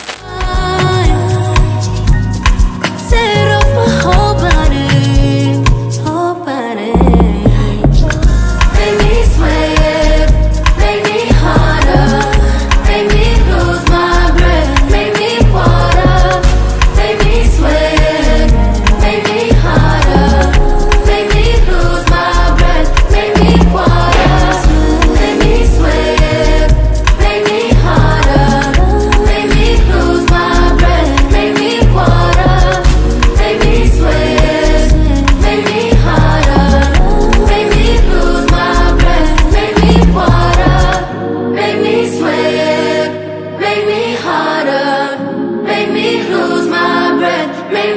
Set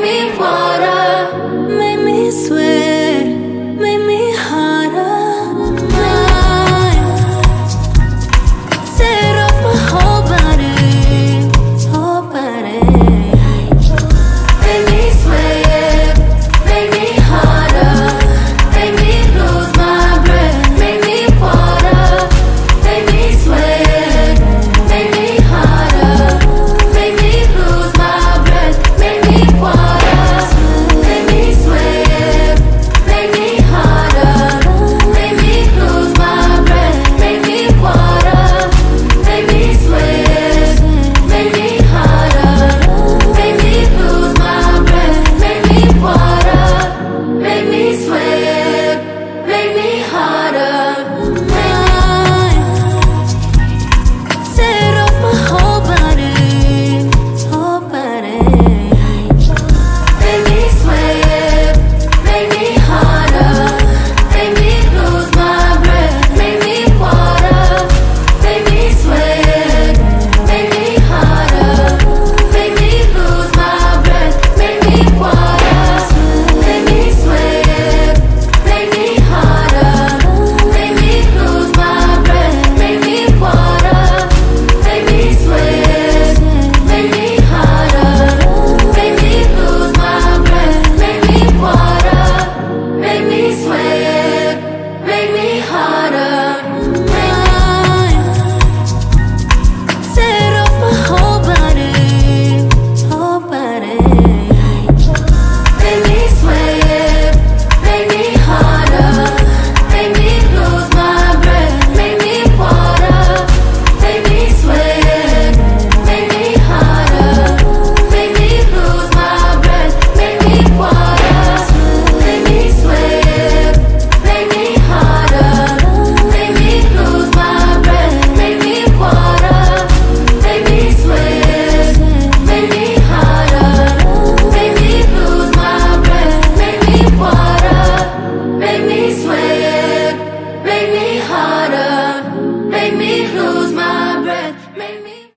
me harder,